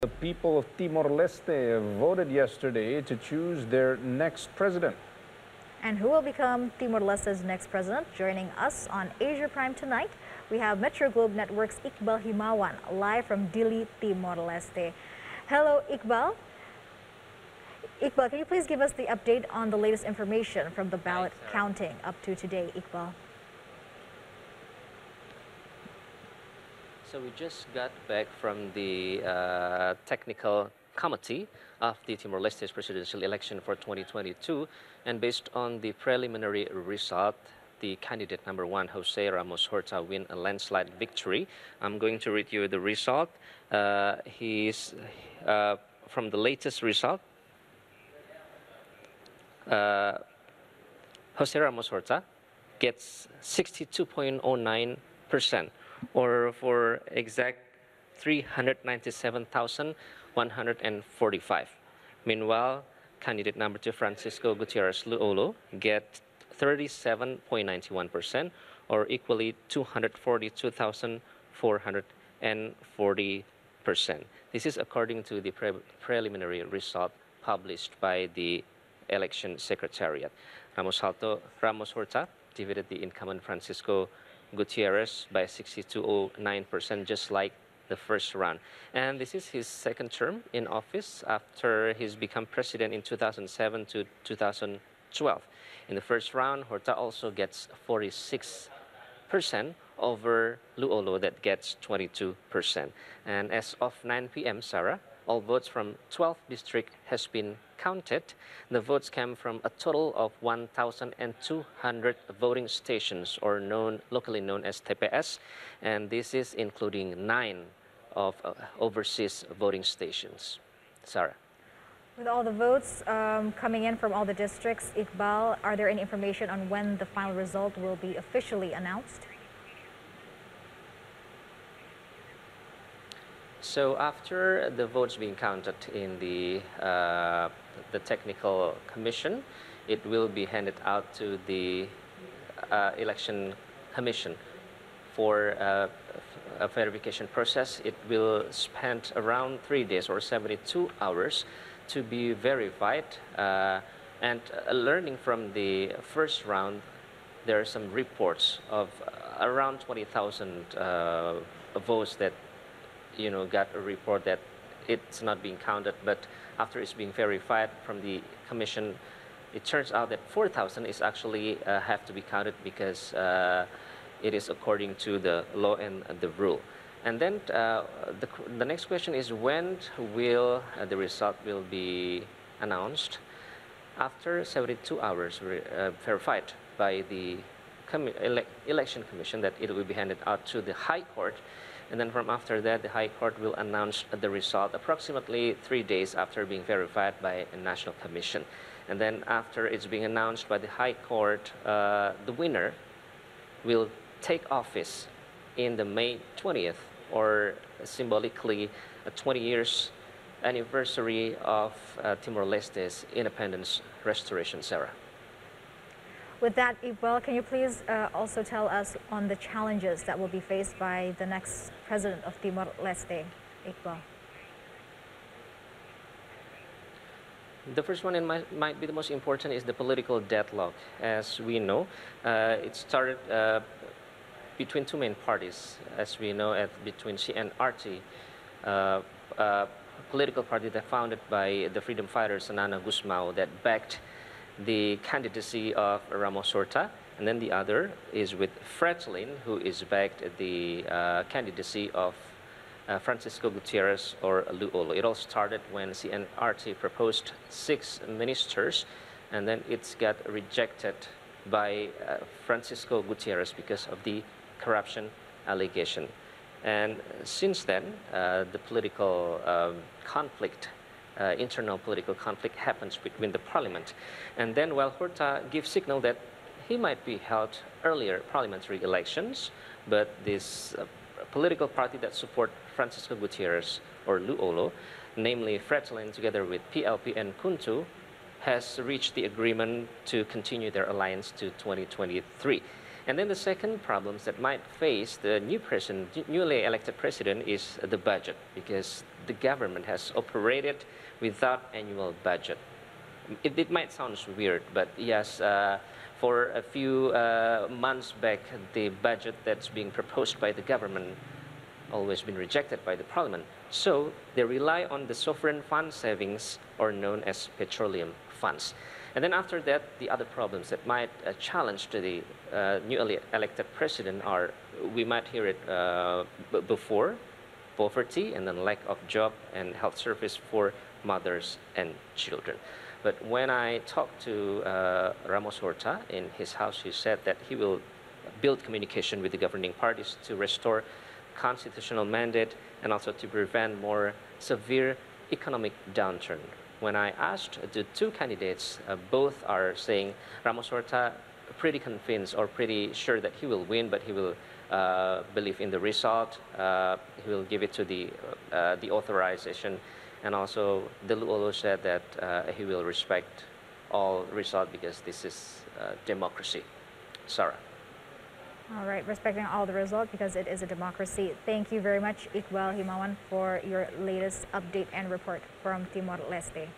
The people of Timor-Leste voted yesterday to choose their next president. And who will become Timor-Leste's next president? Joining us on Asia Prime tonight, we have Metro Globe Network's Iqbal Himawan, live from Dili, Timor-Leste. Hello, Iqbal. Iqbal, can you please give us the update on the latest information from the ballot counting up to today, Iqbal? So we just got back from the uh, technical committee of the Timor-Leste's presidential election for 2022, and based on the preliminary result, the candidate number one, Jose Ramos Horta, win a landslide victory. I'm going to read you the result. Uh, he's uh, from the latest result. Uh, Jose Ramos Horta gets 62.09 percent or for exact 397,145. Meanwhile, candidate number two, Francisco Guterres Luolo, get 37.91%, or equally 242,440%. This is according to the pre preliminary result published by the election secretariat. Ramos, Alto, Ramos Horta defeated the incumbent Francisco Guterres by 62.09%, just like the first round. And this is his second term in office after he's become president in 2007 to 2012. In the first round, Horta also gets 46% over Lu Olo that gets 22%. And as of 9 p.m., Sarah, all votes from 12 district has been counted. The votes came from a total of 1,200 voting stations, or known locally known as TPS, and this is including nine of uh, overseas voting stations. Sarah. With all the votes um, coming in from all the districts, Iqbal, are there any information on when the final result will be officially announced? So after the votes being counted in the uh, the technical commission, it will be handed out to the uh, election commission for uh, a verification process. It will spend around three days or 72 hours to be verified. Uh, and uh, learning from the first round, there are some reports of around 20,000 uh, votes that you know, got a report that it's not being counted, but after it's being verified from the commission, it turns out that 4,000 is actually uh, have to be counted because uh, it is according to the law and the rule. And then uh, the, the next question is when will uh, the result will be announced? After 72 hours uh, verified by the ele election commission that it will be handed out to the high court and then from after that, the High Court will announce the result approximately three days after being verified by a national commission. And then after it's being announced by the High Court, uh, the winner will take office in the May 20th, or symbolically, a 20 years anniversary of uh, Timor-Leste's independence restoration, Sarah. With that, Iqbal, can you please uh, also tell us on the challenges that will be faced by the next president of Timor-Leste, Iqbal? The first one and might, might, be the most important is the political deadlock. As we know, uh, it started uh, between two main parties, as we know, at, between CNRT, uh, uh, political party that founded by the freedom fighter Xanana Gusmao that backed the candidacy of Ramos Horta, and then the other is with Fretilin, who is backed the uh, candidacy of uh, Francisco Guterres or Lu Olo. It all started when CNRT proposed six ministers, and then it got rejected by uh, Francisco Guterres because of the corruption allegation. And since then, uh, the political um, conflict uh, internal political conflict happens between the parliament. And then while Horta gives signal that he might be held earlier parliamentary elections, but this uh, political party that support Francisco Guterres or Lu Olo, namely Fretilin together with PLP and KHUNTO, has reached the agreement to continue their alliance to 2023. And then the second problems that might face the new president, newly elected president, is the budget, because the government has operated without annual budget. It, it might sound weird, but yes, uh, for a few uh, months back, the budget that's being proposed by the government always been rejected by the parliament. So they rely on the sovereign fund savings, or known as petroleum funds. And then after that, the other problems that might uh, challenge to the uh, newly elected president are, we might hear it uh, before, poverty and then lack of job and health service for mothers and children. But when I talked to uh, Ramos Horta in his house, he said that he will build communication with the governing parties to restore constitutional mandate and also to prevent more severe economic downturn. When I asked the two candidates, uh, both are saying Ramos Horta pretty convinced or pretty sure that he will win, but he will uh, believe in the result. Uh, he will give it to the uh, the authorization, and also Deluolo said that uh, he will respect all result because this is uh, democracy. Sarah. All right, respecting all the results because it is a democracy. Thank you very much, Iqbal Himawan, for your latest update and report from Timor Leste.